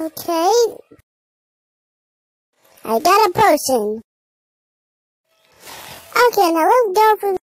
Okay. I got a potion. Okay, now let's go for